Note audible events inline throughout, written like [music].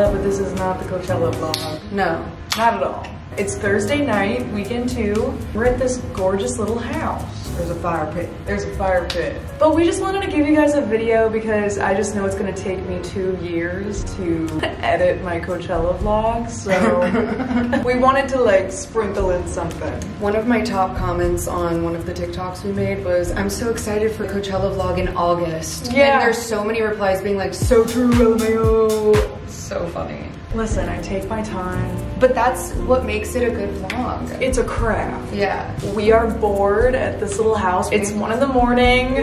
Coachella, but this is not the Coachella vlog. No. Not at all. It's Thursday night, weekend two. We're at this gorgeous little house. There's a fire pit. There's a fire pit. But we just wanted to give you guys a video because I just know it's gonna take me two years to edit my Coachella vlog. So [laughs] we wanted to like sprinkle in something. One of my top comments on one of the TikToks we made was, I'm so excited for Coachella vlog in August. Yeah. And there's so many replies being like, so true, LMAO. So funny. Listen, I take my time. But that's what makes it a good vlog. It's a craft. yeah. We are bored at this little house. It's one in the morning.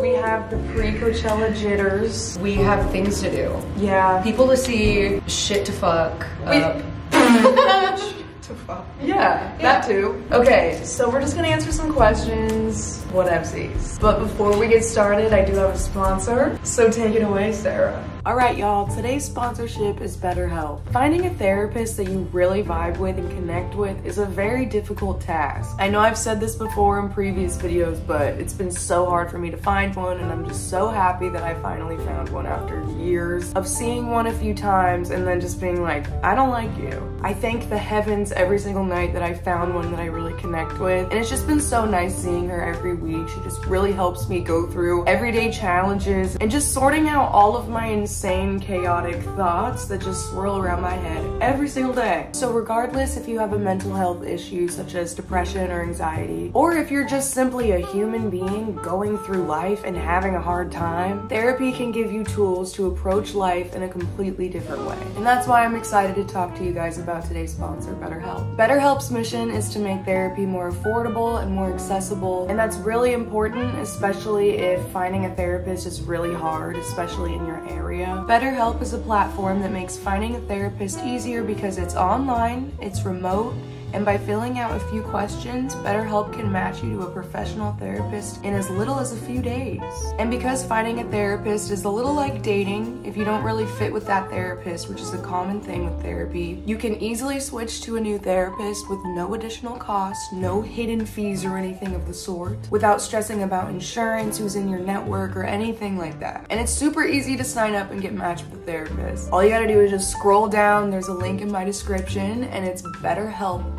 We have the pre-Coachella jitters. We have things to do. Yeah. People to see, shit to fuck We- up. [laughs] to fuck. Yeah, that too. Okay, so we're just gonna answer some questions, whatevsies. But before we get started, I do have a sponsor, so take it away, Sarah. All right, y'all, today's sponsorship is BetterHelp. Finding a therapist that you really vibe with and connect with is a very difficult task. I know I've said this before in previous videos, but it's been so hard for me to find one, and I'm just so happy that I finally found one after years of seeing one a few times and then just being like, I don't like you. I thank the heavens every single night that I found one that I really connect with, and it's just been so nice seeing her every week. She just really helps me go through everyday challenges and just sorting out all of my insane, chaotic thoughts that just swirl around my head every single day. So, regardless if you have a mental health issue such as depression or anxiety, or if you're just simply a human being going through life and having a hard time, therapy can give you tools to approach life in a completely different way. And that's why I'm excited to talk to you guys about today's sponsor, BetterHelp. BetterHelp's mission is to make therapy more affordable and more accessible, and that's really important, especially if finding a therapist is really hard, especially in your area. BetterHelp is a platform that makes finding a therapist easier because it's online, it's remote, and by filling out a few questions, BetterHelp can match you to a professional therapist in as little as a few days. And because finding a therapist is a little like dating, if you don't really fit with that therapist, which is a common thing with therapy, you can easily switch to a new therapist with no additional cost, no hidden fees or anything of the sort, without stressing about insurance, who's in your network, or anything like that. And it's super easy to sign up and get matched with a therapist. All you gotta do is just scroll down, there's a link in my description, and it's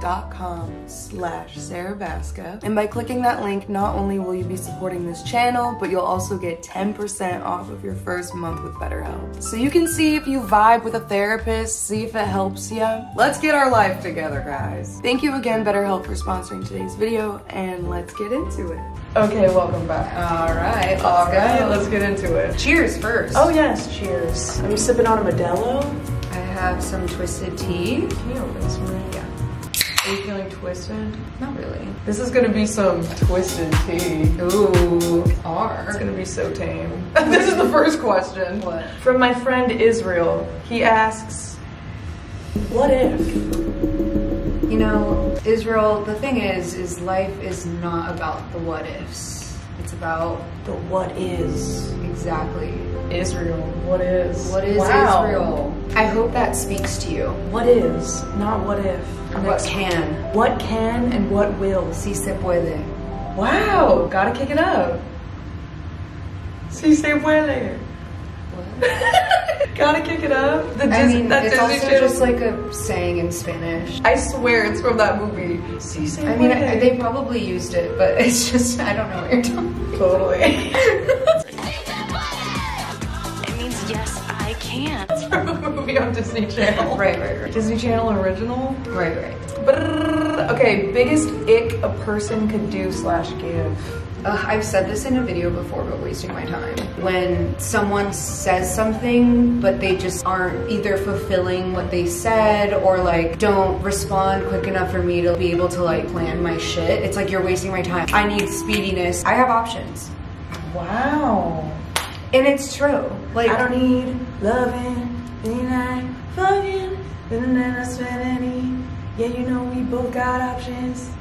betterhelp.com slash Sarah Baska. And by clicking that link, not only will you be supporting this channel, but you'll also get 10% off of your first month with BetterHelp. So you can see if you vibe with a therapist, see if it helps you. Let's get our life together, guys. Thank you again, BetterHelp, for sponsoring today's video, and let's get into it. Okay, welcome back. All right. Let's All right, go. let's get into it. Cheers first. Oh yes, cheers. I'm sipping on a Modelo. I have some twisted tea. Can you open this? Yeah. Are you feeling twisted? Not really. This is gonna be some twisted tea. Ooh, R. It's gonna be so tame. [laughs] [laughs] this is the first question. What? From my friend Israel. He asks, What if? You know, Israel, the thing is, is life is not about the what ifs. It's about The what is? exactly Israel. What is? what is Wow. Israel. I hope that speaks to you. What is, not what if. What Next- can. What can and what will. Si se puede. Wow, gotta kick it up. Si se puede. What? [laughs] [laughs] gotta kick it up. The I Dis- mean, that it's Disney also Channel- just like a saying in Spanish. I swear it's from that movie. Si se I mean. I- they probably used it, but [laughs] it's just, I don't know what you're talking totally. [laughs] It means yes, I can. It's from a movie on Disney Channel. Right, right, right. Disney Channel original. Right, right. Brrr. Okay, biggest ick a person could do slash give. Ugh, I've said this in a video before, but wasting my time. When someone says something, but they just aren't either fulfilling what they said or like don't respond quick enough for me to be able to like plan my shit, it's like you're wasting my time. I need speediness. I have options. Wow. And it's true. Like, I don't need loving, any night, fucking, and then I spend any. Yeah, you know we both got options.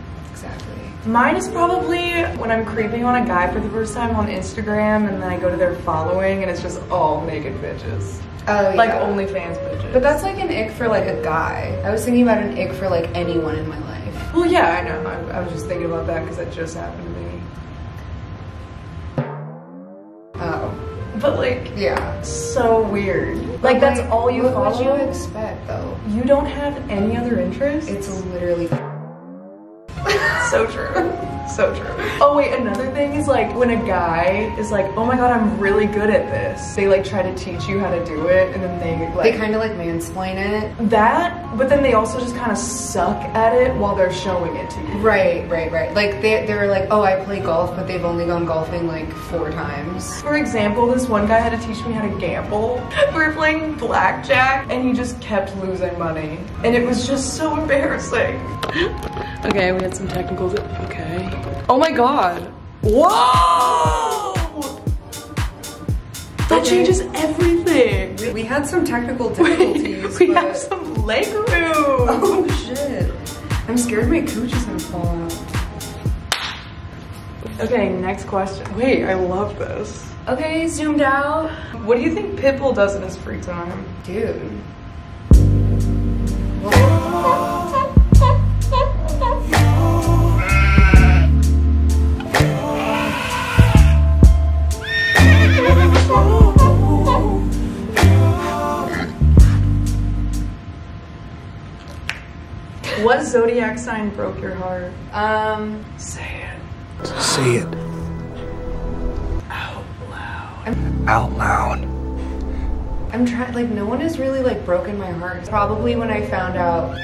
Mine is probably when I'm creeping on a guy for the first time on Instagram and then I go to their following and it's just all naked bitches. Oh, Like yeah. OnlyFans bitches. But that's like an ick for like a guy. I was thinking about an ick for like anyone in my life. Well, yeah, I know. I, I was just thinking about that because that just happened to me. Oh. But like Yeah. so weird. Like that's all you what follow. would you expect though? You don't have any other interests? It's literally so true. So true. Oh wait, another thing is like when a guy is like, oh my god, I'm really good at this. They like try to teach you how to do it and then they like they kind of like mansplain it. that, but then they also just kind of suck at it while they're showing it to you. Right, right, right. Like they they're like, oh, I play golf, but they've only gone golfing like four times. For example, this one guy had to teach me how to gamble. [laughs] We were playing blackjack and he just kept losing money. And it was just so embarrassing. [laughs] okay, we had some technical. Okay. Oh my god. Whoa! That Okay. changes everything. We, we had some technical difficulties. [laughs] we have some leg room. Oh shit! I'm scared my cooch is gonna fall out. Okay, next question. Wait, I love this. Okay, zoomed out. What do you think Pitbull does in his free time? Dude. What zodiac sign broke your heart? Um, Say it Say it out loud. out loud. I'm trying. Like, no one has really like broken my heart. Probably when I found out I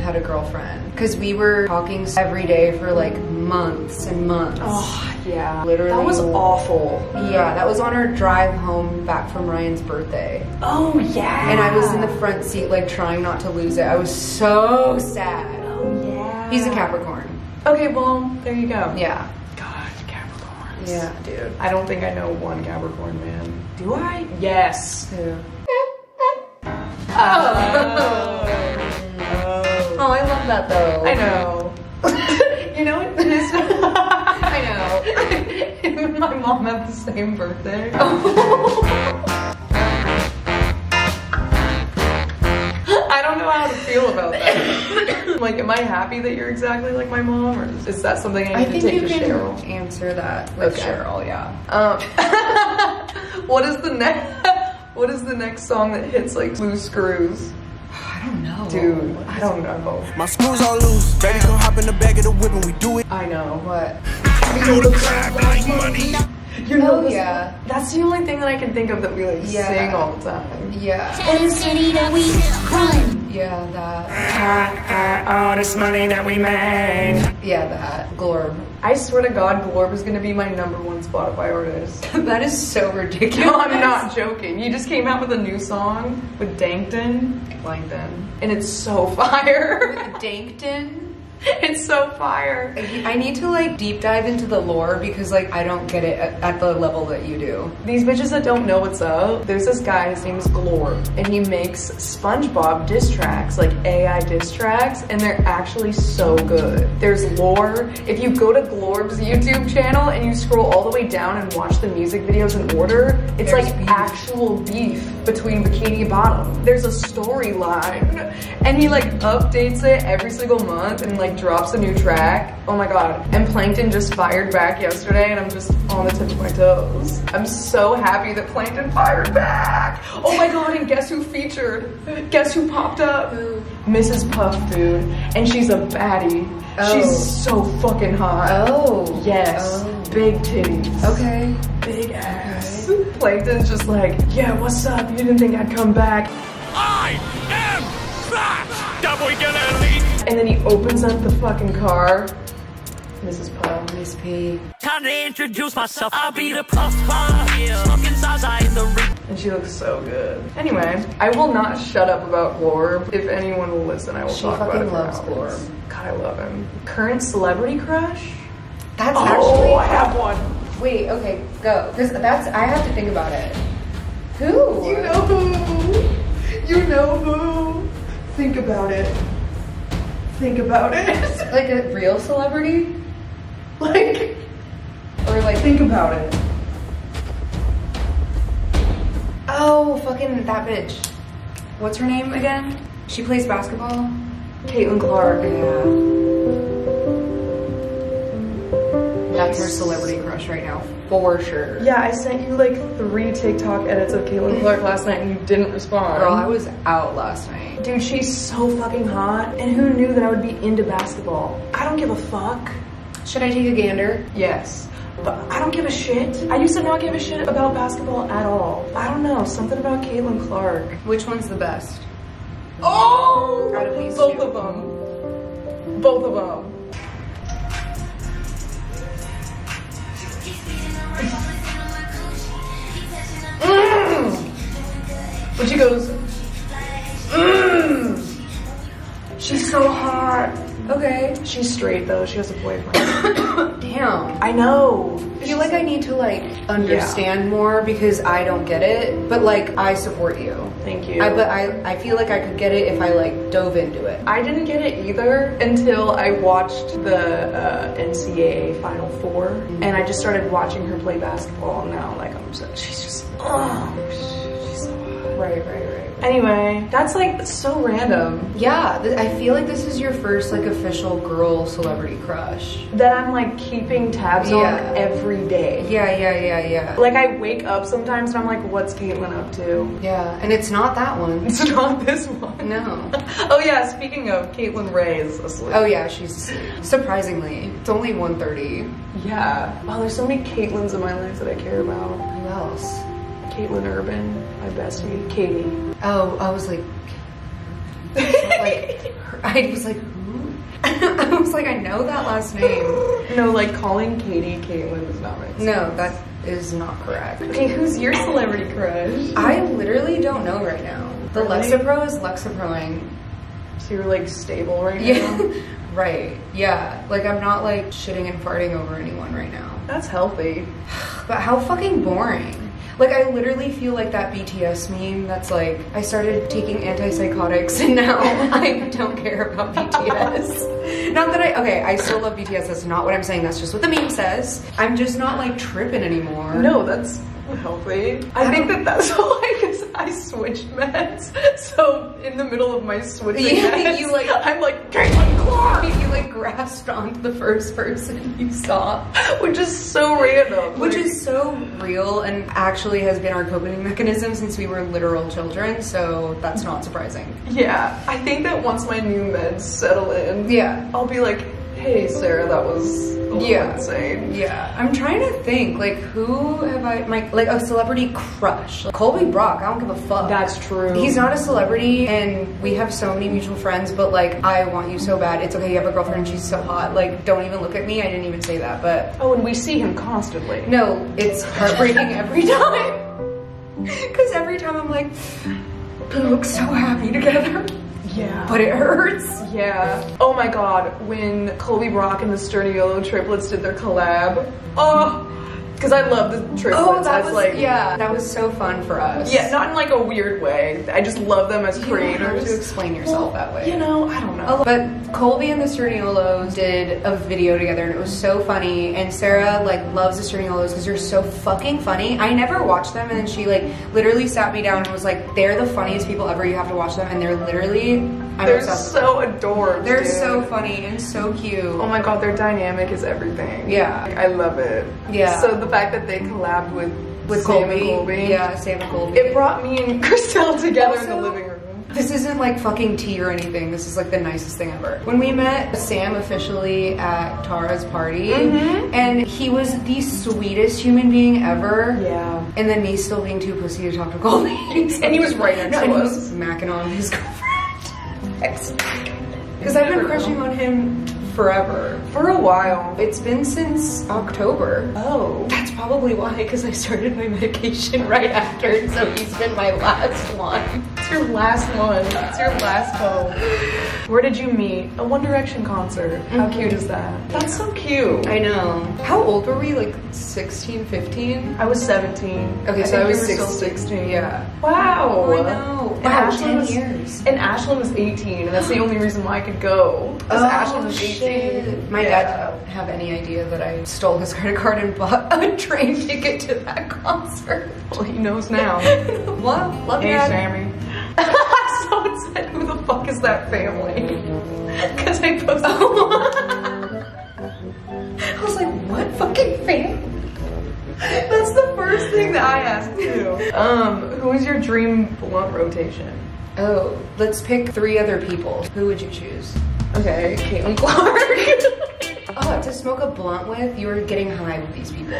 had a girlfriend, because we were talking every day for like months and months. Oh, yeah. Literally. That was awful. Yeah, that was on our drive home back from Ryan's birthday. Oh, yeah. And I was in the front seat, like trying not to lose it. I was so sad. Oh, yeah. He's a Capricorn. Okay, well, there you go. Yeah. God, Capricorns. Yeah, dude. I don't think I know one Capricorn man. Do I? Yes. Who? Oh. [laughs] Oh, I love that though. I know. you know, it is. I know. Him and my mom have the same birthday. [laughs] I don't know how to feel about that. [coughs] like, am I happy that you're exactly like my mom, or is that something I I need think to take you to can Cheryl? answer that with Okay. Cheryl. Yeah. Um, [laughs] what is the next? [laughs] What is the next song that hits like loose screws? I don't know, Dude, I don't know. My screws all loose. Baby, come hop in the back of the whip and we do it. I know. What? You know the crowd like money. You know, Oh, yeah. That's the only thing that I can think of that we like Yeah. sing all the time. Yeah. In the city that we run. Yeah, that. all this money that we made. Yeah, that. Glorb. I swear to God, Glorb is gonna be my number one Spotify artist. [laughs] that is so ridiculous. No, I'm not joking. He just came out with a new song with Dankton, Langton, and it's so [laughs] fire. Dankton. [laughs] it's so fire. I need to like deep dive into the lore because like I don't get it at, at the level that you do. These bitches that don't know what's up, there's this guy, his name is Glorb, and he makes SpongeBob diss tracks, like AI diss tracks, and they're actually so good. There's lore. If you go to Glorb's YouTube channel and you scroll all the way down and watch the music videos in order, it's There's like beef. actual beef between Bikini Bottom. There's a storyline, and he like updates it every single month and like drops a new track. Oh my god. And Plankton just fired back yesterday, and I'm just on the tip of my toes. I'm so happy that Plankton fired back. Oh my god, and guess who featured? Guess who popped up? Mrs. Puff, dude. And she's a baddie. Oh. She's so fucking hot. Oh. Yes. Oh. Big titties Okay. big ass. Plankton's just like, yeah, what's up? You didn't think I'd come back. I And then he opens up the fucking car. Mrs. Puff. Miss P. Time to introduce myself. I'll be the puff one here. Smoking Zaza in the. And she looks so good. Anyway, I will not shut up about Glorb. If anyone will listen, I will She talk about fucking it for loves hours. Glorb. God, I love him. Current celebrity crush? That's Oh, actually. I have one. Wait. Okay. Go. Because that's. I have to think about it. Who? You know who? You know who? Think about it. Think about it. [laughs] Like a real celebrity, like, or like. think about it. Oh, fucking that bitch. What's her name again? She plays basketball. Caitlin Clark. Yeah. That's her celebrity crush right now, for sure. Yeah, I sent you like three TikTok edits of Caitlin Clark last night and you didn't respond. Girl, I was out last night. Dude, she's so fucking hot. And who knew that I would be into basketball? I don't give a fuck. Should I take a gander? Yes. But I don't give a shit. I used to not give a shit about basketball at all. I don't know, something about Caitlin Clark. Which one's the best? Oh! Out of these Both two. of them. Both of them. But she goes, mm. She's so hot. Okay. She's straight though. She has a boyfriend. [coughs] Damn. I know. I feel like I need to like understand more because I don't get it. But like I support you. Thank you. I, but I, I feel like I could get it if I like dove into it. I didn't get it either until I watched the uh, NCAA Final 4 and I just started watching her play basketball and now like I'm obsessed. She's just, oh, she's so hot. Right, right, right. Anyway, that's like so random Yeah, th- I feel like this is your first like official girl celebrity crush. that I'm like keeping tabs Yeah. on every day. Yeah, yeah, yeah, yeah. Like I wake up sometimes and I'm like, what's Caitlin up to? Yeah, and it's not that one. It's not this one. No. [laughs] Oh yeah, speaking of, Caitlin Ray is asleep. Oh yeah, she's asleep. Surprisingly, it's only 1.30. Yeah. Wow, there's so many Caitlins in my life that I care about. Who else? Caitlin Urban, my bestie. Katie. Oh, I was like, like her- I was like, who? Hmm? [laughs] I was like, I know that last name. No, like calling Katie Caitlin is not right. No, that is not correct. Okay, who's your celebrity crush? I literally don't know right now. The Really? Lexapro is Lexaproing. So you're like stable right now? Yeah, [laughs] right. Yeah, like I'm not like shitting and farting over anyone right now. That's healthy. [sighs] But how fucking boring. Like I literally feel like that BTS meme that's like I started taking antipsychotics [laughs] and now I don't care about BTS. [laughs] not that I okay, I still love BTS, that's not what I'm saying, that's just what the meme says. I'm just not like tripping anymore. No, that's healthy. I, I think that that's [laughs] why because I switched meds. So in the middle of my switching Yeah, meds, you, like- I'm like Caitlin Clark, like grasped onto the first person [laughs] you saw. which is so random. Which like- is so real and actually has been our coping mechanism since we were literal children, so that's not surprising. yeah. I think that once my new meds settle in, Yeah. I'll be like, hey Sarah, that was a Yeah. insane. Yeah, I'm trying to think, like, who have I, my, like, a celebrity crush? Like, Colby Brock, I don't give a fuck. That's true. He's not a celebrity, and we have so many mutual friends, but, like, I want you so bad. It's okay, you have a girlfriend, she's so hot. Like, don't even look at me, I didn't even say that, but Oh, and we see him constantly. no, it's heartbreaking every [laughs] time. Because every time I'm like, we look so happy together, Yeah. but it hurts. Yeah. Oh my god, when Colby Brock and the Sturdy Sturniolo triplets did their collab. Oh, because I love the triplets. Oh, that as was, like, yeah, that was so fun for us. Yeah, not in like a weird way. I just love them as You have creators. to explain yourself that way. You know, I don't know. Oh, but Colby and the Sturniolos did a video together and it was so funny. And Sarah like loves the Sturniolos because they're so fucking funny. I never watched them and then she like literally sat me down and was like, they're the funniest people ever. You have to watch them. And they're literally, They're so adorbs. They're dude. so funny and so cute. Oh my god, their dynamic is everything. Yeah. Like, I love it. Yeah. So the fact that they collabed with with Sam Colby. and Colby. Yeah, Sam and Colby. It brought me and [laughs] Christel together in the living room. This isn't like fucking tea or anything. This is like the nicest thing ever. When we met Sam officially at Tara's party, Mm-hmm. and he was the sweetest human being ever. Yeah. And then me still being too pussy to talk to Colby. And he was right next no, to and he us. was macking on his girlfriend. Because I've been crushing on him forever. For a while. It's been since October. Oh. That's probably why, because I started my [laughs] medication right after, so he's been my last one. It's your last one. It's your last hope. Where did you meet? A One Direction concert. How mhm. cute is that? That's so cute. I know. How old were we? Like 16, 15? I was 17. Okay, I so I was still 16. 16. Yeah. Wow. Oh, I know. And Wow, Ashlyn 10 was, years. And Ashlyn was 18, and that's the only reason why I could go. Because oh, Ashlyn was 18. shit. My Yeah. dad didn't have any idea that I stole his [laughs] credit card and bought a train ticket to that [laughs] concert. Well, he knows now. Well, [laughs] love hey, you, Sammy. [laughs] Someone said, who the fuck is that family? Because I posted. I was like, what fucking family? [laughs] That's the first thing that I asked too. Um, who is your dream blunt rotation? Oh, let's pick three other people. Who would you choose? Okay, Caitlin Clark. [laughs] Oh, to smoke a blunt with, you're getting high with these people.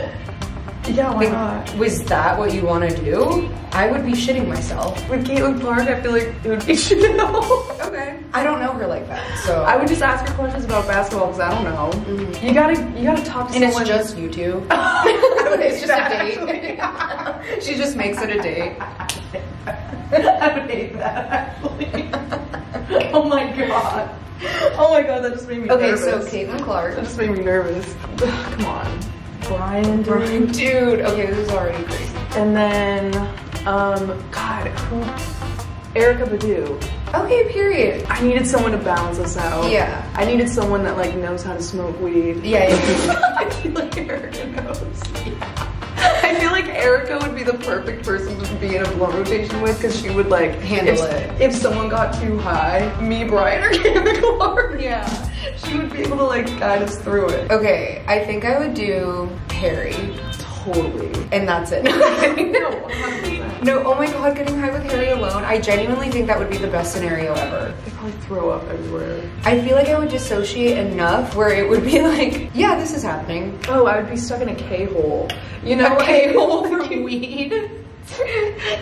Yeah, why Like, not? was that what you want to do? I would be shitting myself. With Caitlin Clark, I feel like it would be [laughs] Chanel. Okay. I don't know her like that, so. I would just ask her questions about basketball because I don't know. Mm-hmm. You gotta, you gotta talk to and it's just you two. [laughs] it's just a date. she just makes it a date. [laughs] I would hate that actually. oh my god. Oh my god, that just made me Okay, nervous. so Caitlin Clark. That just made me nervous. [sighs] Come on. Brian, Brian, dude. Okay, this is already crazy. And then, um, God, who? Erykah Badu. Okay, period. I needed someone to balance us out. Yeah. I needed someone that like knows how to smoke weed. Yeah, yeah. [laughs] I feel like Erica knows. I feel like Erykah would be the perfect person to be in a blunt rotation with because she would like Handle if, it. If someone got too high, me, Brian, or [laughs] Kevin Clark, yeah, she would be able to like guide us through it. Okay, I think I would do Harry, Totally. and that's it. [laughs] No, [laughs] no, oh my god, getting high with Harry alone. I genuinely think that would be the best scenario ever. They probably throw up everywhere. I feel like I would dissociate enough where it would be [laughs] like, yeah, this is happening. Oh, I would be stuck in a K-hole. You know, A K-hole [laughs] for weed. [laughs]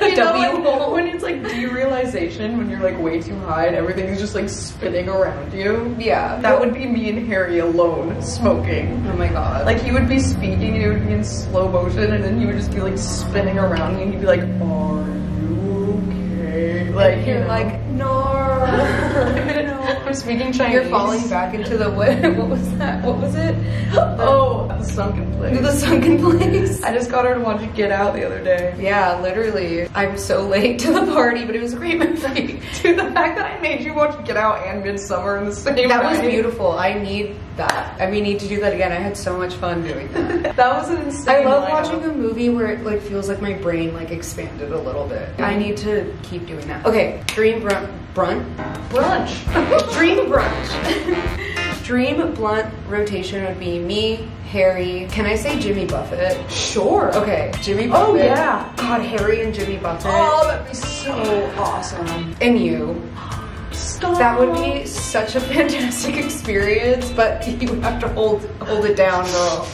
Know, W like, hole. when it's like derealization, when you're like way too high and everything is just like spinning around you. Yeah. That would be me and Harry alone smoking. Oh my god. Like he would be speaking, and he would be in slow motion, and then he would just be like spinning around me, and he'd be like, "Are you okay?" Like you're you know. like, no. [laughs] speaking Chinese. You're falling back into the what? [laughs] What was that? What was it? [gasps] Oh, the sunken place. The sunken place. I just got her to watch it Get Out the other day. Yeah, literally. I'm so late to the party, but it was a great movie. [laughs] Dude, the fact that I made you watch Get Out and Midsommar in the same That was beautiful. I need that. And we need to do that again. I had so much fun doing that. [laughs] That was an insane. I love lineup. watching a movie where it like feels like my brain like expanded a little bit. I need to keep doing that. Okay, dream brunt brunt brunch. Dream brunch. [laughs] dream blunt rotation would be me, Harry. Can I say Jimmy Buffett? Sure. Okay, Jimmy oh, Buffett. Oh, yeah. God, Harry and Jimmy Buffett. Oh, that'd be so awesome. And you. Stop. That would be such a [laughs] fantastic experience, but [laughs] you would have to hold hold it down, girl.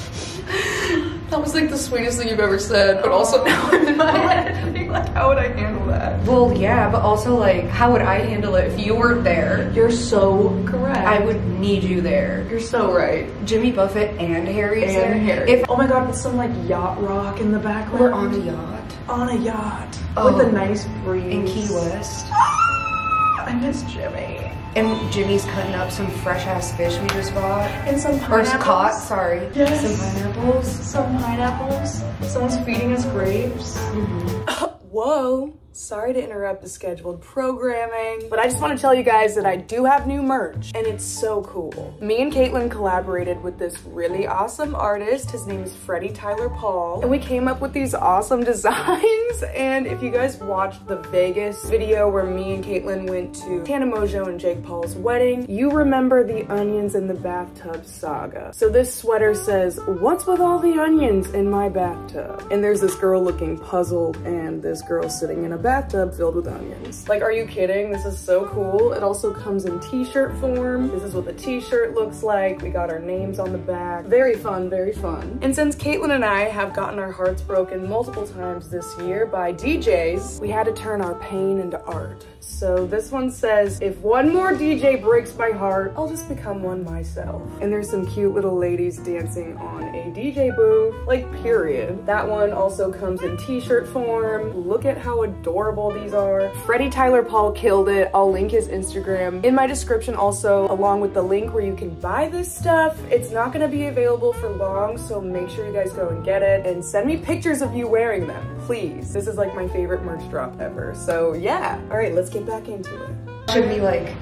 That was like the sweetest thing you've ever said, but also [laughs] now I'm in my head. being like, how would I handle that? Well, yeah, but also like, how would I handle it if you were there? You're so correct. I would need you there. You're so right. Jimmy Buffett and Harry's And there. Harry. If oh my god, with some like yacht rock in the background. we're on a yacht on a yacht Oh. with a nice breeze in Key West, ah! I miss Jimmy. And Jimmy's cutting up some fresh ass fish we just bought, And some or pineapples. caught. Sorry, Yes. some pineapples. Some pineapples. Someone's feeding us grapes. Mm-hmm. [laughs] Whoa. Sorry to interrupt the scheduled programming, but I just want to tell you guys that I do have new merch and it's so cool. Me and Caitlin collaborated with this really awesome artist. His name is Freddy Tyler Paul, and we came up with these awesome [laughs] designs. And if you guys watched the Vegas video where me and Caitlin went to Tana Mongeau and Jake Paul's wedding, you remember the onions in the bathtub saga. So this sweater says, what's with all the onions in my bathtub? And there's this girl looking puzzled and this girl sitting in a bathtub filled with onions. Like, are you kidding? This is so cool. It also comes in t-shirt form. This is what the t-shirt looks like. We got our names on the back. Very fun, very fun. And since Caitlin and I have gotten our hearts broken multiple times this year by DJs, we had to turn our pain into art. So this one says, if one more DJ breaks my heart, I'll just become one myself. And there's some cute little ladies dancing on a DJ booth, like period. That one also comes in t-shirt form. Look at how adorable these are. Freddy Tyler Paul killed it. I'll link his Instagram in my description also, along with the link where you can buy this stuff. It's not gonna be available for long, so make sure you guys go and get it and send me pictures of you wearing them, please. This is like my favorite merch drop ever. So yeah, all right, let's get back into it. Should we like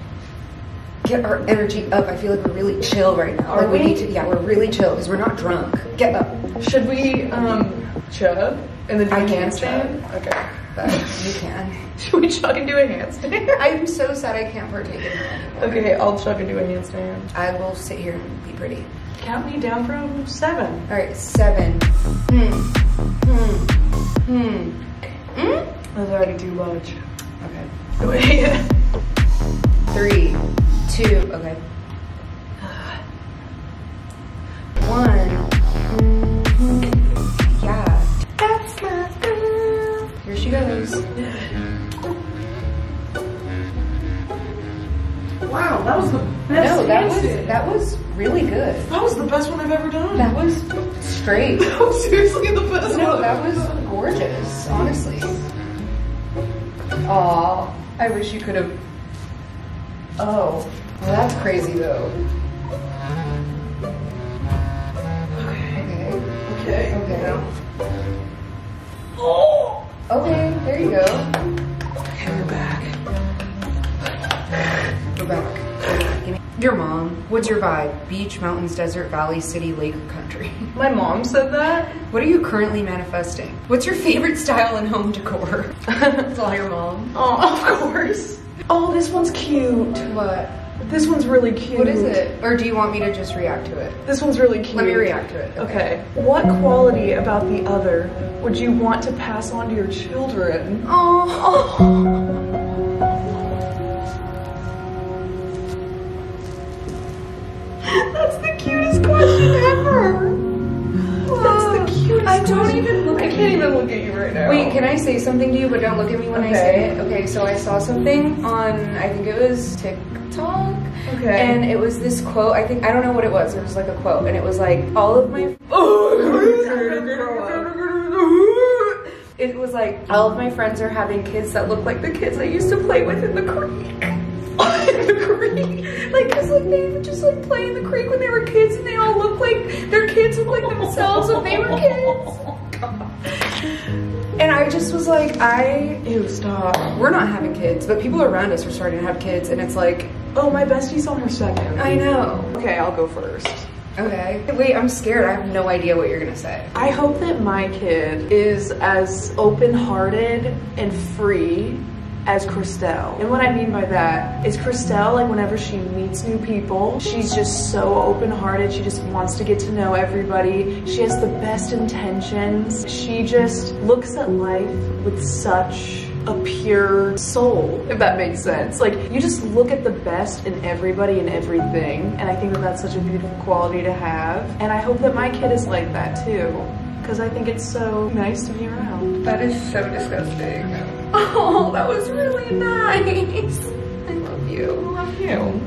get our energy up? I feel like we're really chill right now. Are like we we? need to, yeah, we're really chill because we're not drunk. Get up. Should we, um, chub? And then do I a can't handstand? Okay. But you can. [laughs] Should we chug and do a handstand? [laughs] I'm so sad I can't partake in that anymore. okay, I'll chug and do a handstand. I will sit here and be pretty. Count me down from seven. All right, seven. Hmm. Hmm. Hmm. Hmm. That's already too much. [laughs] Three, two, okay. [sighs] One. Mhm. Yeah. That's my girl. Here she goes. wow, that was the best No, that was that was really good. That was the best one I've ever done. That was straight. [laughs] That was seriously the best No, one. that was gorgeous, honestly. Aw, I wish you could have. Oh, well, that's crazy though. Okay. Okay. Okay. Oh. [gasps] Okay, there you go. Okay, we're back. We're back. Your mom. What's your vibe? Beach, mountains, desert, valley, city, lake, or country? [laughs] My mom said that. What are you currently manifesting? What's your favorite style in home decor? [laughs] It's all your mom. Oh, of course. Oh, this one's cute. What? This one's really cute. What is it? Or do you want me to just react to it? This one's really cute. Let me react to it. Okay. What quality about the other would you want to pass on to your children? That's oh. [laughs] look I at you. look at you right now. Wait, can I say something to you, but don't look at me when I say it? Okay, so I saw something on, I think it was TikTok. Okay. And it was this quote, I think, I don't know what it was. It was like a quote, and it was like, all of my. [laughs] Oh, [laughs] it was like, all of my friends are having kids that look like the kids I used to play with in the creek. [laughs] in the creek. Like, cause like they would just like play in the creek when they were kids and they all look like, their kids look like themselves when they were kids. [laughs] And I just was like, I, Ew, stop. we're not having kids, but people around us are starting to have kids, and it's like, Oh, my bestie's on her second. I know. Okay, I'll go first. Okay. Wait, I'm scared. I have no idea what you're gonna say. I hope that my kid is as open-hearted and free as Christel. And what I mean by that is Christel, like whenever she meets new people, she's just so open-hearted. She just wants to get to know everybody. She has the best intentions. She just looks at life with such a pure soul, if that makes sense. Like, you just look at the best in everybody and everything, and I think that that's such a beautiful quality to have. And I hope that my kid is like that too, because I think it's so nice to be around. That is so disgusting. Oh, that was really nice. I love you. I love you.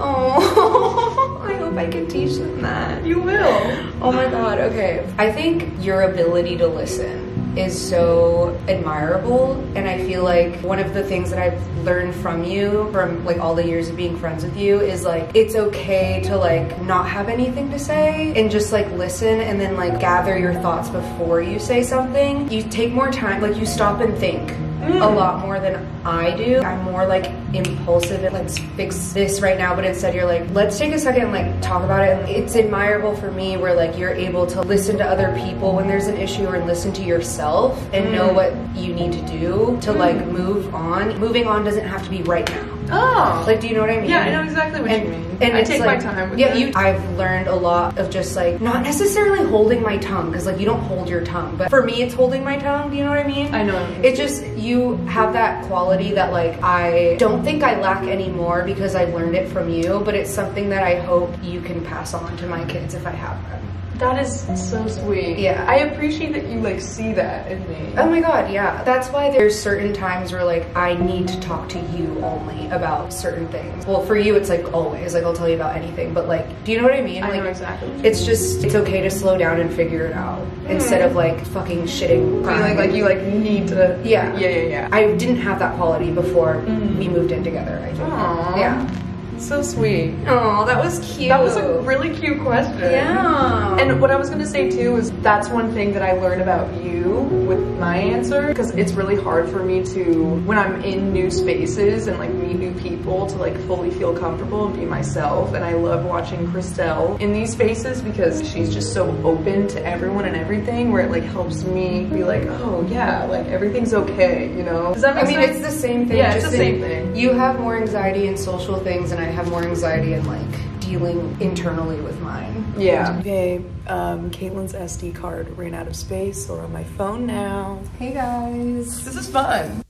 Oh, [laughs] I hope I can teach them that. You will. Oh my god, okay. I think your ability to listen is so admirable and I feel like one of the things that I've learned from you from like all the years of being friends with you is like it's okay to like not have anything to say and just like listen and then like gather your thoughts before you say something. You take more time, like you stop and think a mm. lot more than I do. I'm more like impulsive and let's fix this right now, but instead you're like, let's take a second and like talk about it. And it's admirable for me where like you're able to listen to other people when there's an issue or listen to yourself and know mm. what you need to do to like mm. move on. Moving on doesn't have to be right now. Oh. Like, do you know what I mean? Yeah, I know exactly what you mean. And I take like, my time with yeah, you. I've learned a lot of just like not necessarily holding my tongue because like you don't hold your tongue, but for me it's holding my tongue. Do you know what I mean? I know what you mean. It just you have that quality that like I don't think I lack anymore because I learned it from you, but it's something that I hope you can pass on to my kids if I have them. That is so sweet. Yeah. I appreciate that you like see that in me. Oh my god, yeah. That's why there's certain times where like I need to talk to you only about certain things. Well, for you it's like always, like I'll tell you about anything, but like do you know what I mean? I like know exactly. what you it's just it's okay to slow down and figure it out hmm. instead of like fucking shitting. Feeling like you like need to. Yeah. Yeah, yeah, yeah. I didn't have that quality before hmm. we moved in together. I think. Aw. Yeah. So sweet. Oh, that was cute. That was a really cute question. yeah. And what I was gonna say too is that's one thing that I learned about you with my answer because it's really hard for me to when I'm in new spaces and like meet new people to like fully feel comfortable and be myself. And I love watching Christel in these spaces because she's just so open to everyone and everything where it like helps me be like, oh yeah, like everything's okay, you know? Does that make I mean, sense? it's the same thing. Yeah, it's just the same in- thing. You have more anxiety in social things, and I have more anxiety in like dealing internally with mine. Yeah. Okay, um, Caitlin's SD card ran out of space, so we're on my phone now. Hey guys. This is fun.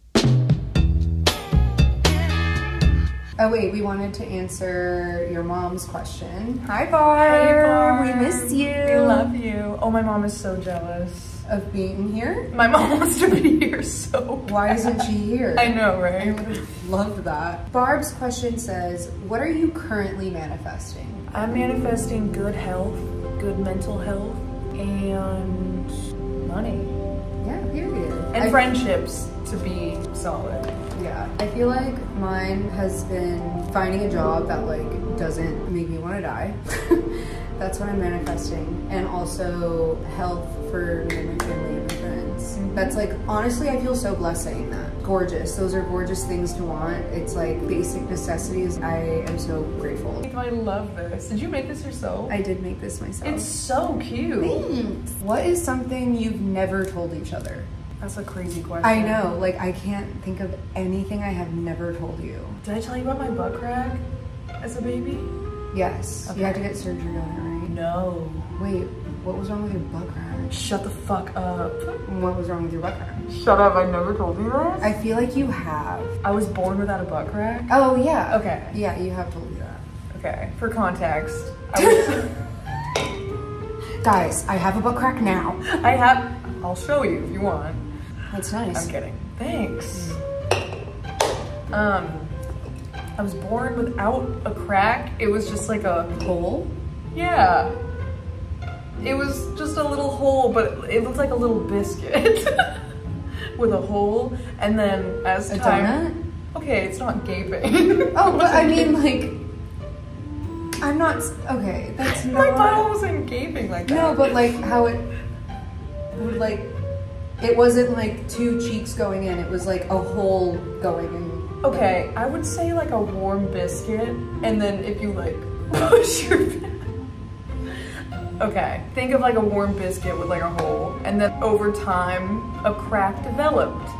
Oh wait, we wanted to answer your mom's question. Hi Barb. We miss you. We love you. Oh, my mom is so jealous. Of being here. My mom [laughs] wants to be here so Why isn't she here? I know, right? I right? would have loved that. Barb's question says, "What are you currently manifesting?" I'm manifesting good health, good mental health, and money. Yeah, period. And I- friendships to be solid. Yeah, I feel like mine has been finding a job that like doesn't make me want to die. [laughs] That's what I'm manifesting, and also health for me and my family and my friends. Mm-hmm. That's like honestly, I feel so blessed saying that. Gorgeous. Those are gorgeous things to want. It's like basic necessities. I am so grateful. I love this. Did you make this yourself? I did make this myself. It's so cute. Thanks. What is something you've never told each other? That's a crazy question. I know, like I can't think of anything I have never told you. Did I tell you about my butt crack as a baby? Yes, you had to get surgery on it, right? No. Wait, what was wrong with your butt crack? Shut the fuck up. What was wrong with your butt crack? Shut up, I never told you that. I feel like you have. I was born without a butt crack. Oh yeah. Okay. Yeah, you have told me that. Okay, for context, I, was, [laughs] Guys, I have a butt crack now. I have. I'll show you if you want. That's nice. I'm kidding. Thanks. Um, I was born without a crack. It was just like a Hole? yeah. It was just a little hole, but it looked like a little biscuit [laughs] with a hole. And then as A time, okay, it's not gaping. Oh, but I [laughs] mean like I'm not okay, that's not my bottle wasn't gaping like that. No, but like how it would like it wasn't like two cheeks going in, it was like a hole going in. Okay, I would say like a warm biscuit, and then if you like [laughs] push your. Okay, think of like a warm biscuit with like a hole, and then over time, a crack developed.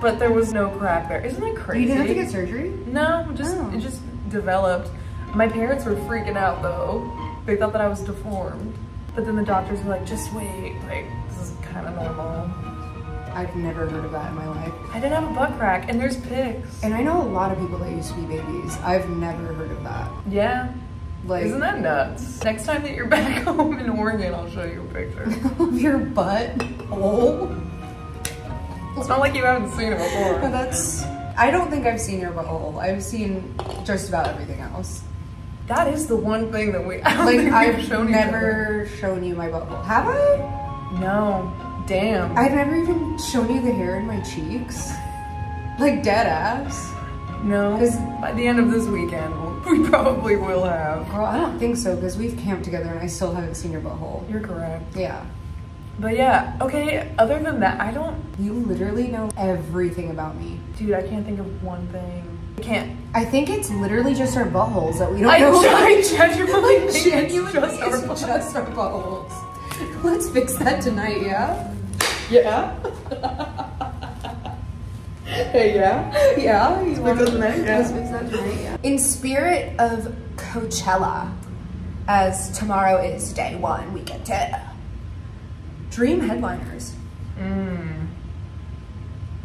But there was no crack there. Isn't that crazy? You didn't have to get surgery? No, just Oh. it just developed. My parents were freaking out though. They thought that I was deformed. But then the doctors were like, just wait, like this is kind of normal. I've never heard of that in my life. I didn't have a butt crack, and there's pigs. And I know a lot of people that used to be babies. I've never heard of that. Yeah, Like Isn't that nuts? Next time that you're [laughs] back home in Oregon, I'll show you a picture. [laughs] of your butt hole? It's not like you haven't seen it before. But [laughs] that's I don't think I've seen your butthole. I've seen just about everything else. That is the one thing that we. I don't Like think I've shown never shown you my butthole. Have I? No, damn. I've never even shown you the hair in my cheeks. Like dead ass. No. Because By the end of this weekend, [laughs] we'll, probably will have. Girl, I don't think so because we've camped together and I still haven't seen your butthole. You're correct. Yeah. But yeah, okay. Other than that, I don't. You literally know everything about me. Dude, I can't think of one thing. I can't. I think it's literally just our buttholes that we don't I, know. [laughs] I [laughs] genuinely think genuinely, it's just our it's just our buttholes. Let's fix that tonight, yeah? Yeah. [laughs] hey, yeah. Yeah, you Let's fix that tonight, yeah. Let's fix yeah. In spirit of Coachella, as tomorrow is day one, we get to Dream headliners. Mm.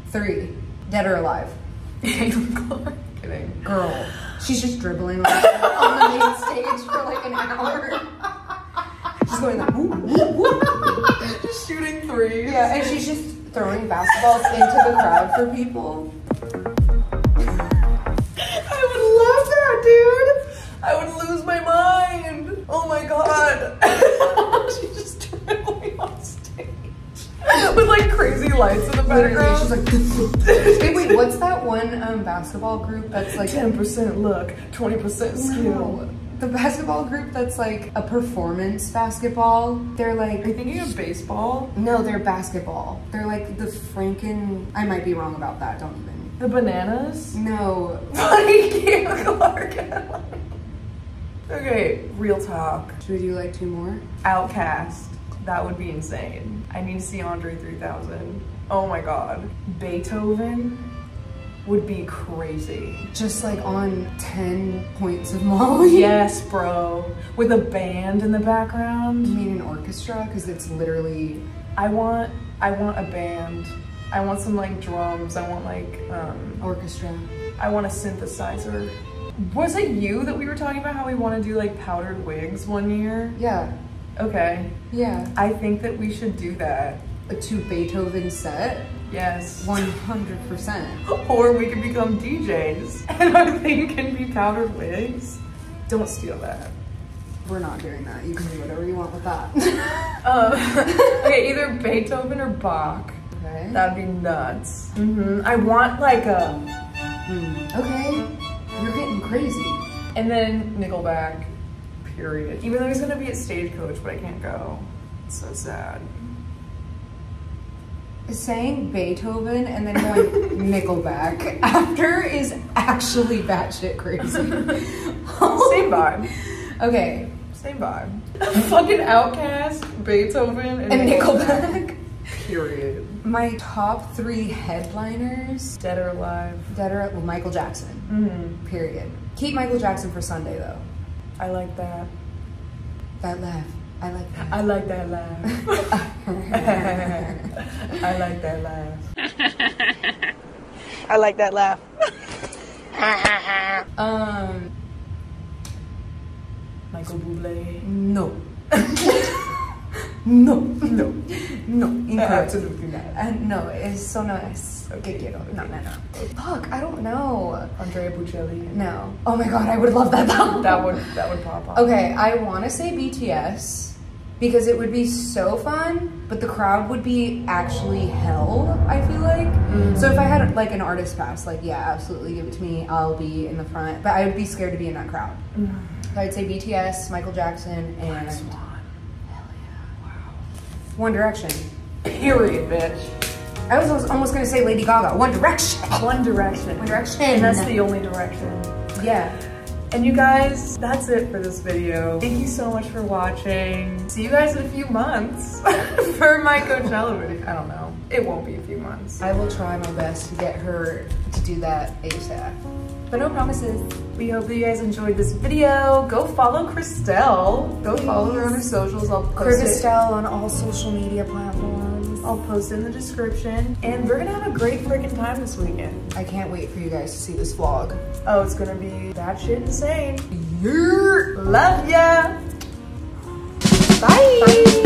Three. Dead or alive. [laughs] Kidding. Girl. She's just dribbling on, [laughs] on the main stage for like an hour. She's going like, woo, woo, woo. Just shooting threes. Yeah, and she's just throwing basketballs into the crowd for people. I would love that, dude. I would lose my mind. Oh my god. [laughs] She's just dribbling on stage with like crazy crazy lights in the background. she's like, [laughs] hey, wait, what's that one um, basketball group that's like 10% luck, 20% skill. No. The basketball group that's like a performance basketball. They're like- Are you thinking of baseball? no, they're basketball. They're like the Franken. I might be wrong about that. Don't even. The bananas? No. [laughs] Like Clark. okay, real talk. Should we do like two more? OutKast. That would be insane. I need to see Andre 3000. Oh my god. Beethoven would be crazy. Just like on ten points of Molly. [laughs] Yes, bro. With a band in the You background. mean an orchestra? Because it's literally. I want I want a band. I want some like drums. I want like um Orchestra. I want a synthesizer. Was it you that we were talking about how we want to do like powdered wigs one year? Yeah. Okay. Yeah. I think that we should do that. A two Beethoven set. Yes. 100%. [gasps] Or we could become DJs [laughs] and our thing can be powdered wigs. Don't steal that. We're not doing that. You can do whatever you want with that. Um, [laughs] [laughs] okay, either Beethoven or Bach. okay. That'd be nuts. hmm I want like a, Hmm. Okay. You're getting crazy. and then Nickelback, period. Even though he's gonna be at Stagecoach, but I can't go. It's so sad. Saying Beethoven and then going [laughs] Nickelback after is actually batshit crazy. [laughs] Same vibe. okay. Same vibe. Fucking OutKast, Beethoven, and, And Nickelback. Period. My top three headliners Dead or alive. Dead or well, Michael Jackson. Mm-hmm. Period. Keep Michael Jackson for Sunday though. I like that. That laugh. I like that. [laughs] I like that laugh. I like that laugh. I like that laugh. Um, Michael Bublé. no. [laughs] no, no, no, incorrect. Absolutely not. Uh, no, es so nice. Okay, Que quiero. No, okay. no, no. Fuck, I don't know. Andrea Bocelli. No. Oh my god, I would love that [laughs] though. That would that would pop off. Okay, I want to say BTS because it would be so fun, but the crowd would be actually hell, I feel like. So if I had like an artist pass, like, yeah, absolutely give it to me, I'll be in the front, but I would be scared to be in that crowd. So I'd say BTS, Michael Jackson, and One Direction. Period, bitch. I was almost- almost gonna say Lady Gaga. One Direction. One direction. One Direction. And that's the only direction. Yeah. And you guys, that's it for this video. Thank you so much for watching. See you guys in a few months [laughs] for my Coachella video. I don't know. It won't be a few months. I will try my best to get her to do that ASAP. But no promises. We hope that you guys enjoyed this video. Go follow Christel. Go follow her on her socials. I'll post. Christel on all social media platforms. I'll post in the description. And we're gonna have a great freaking time this weekend. I can't wait for you guys to see this vlog. Oh, it's gonna be that shit insane. Yeah. Love ya. Bye.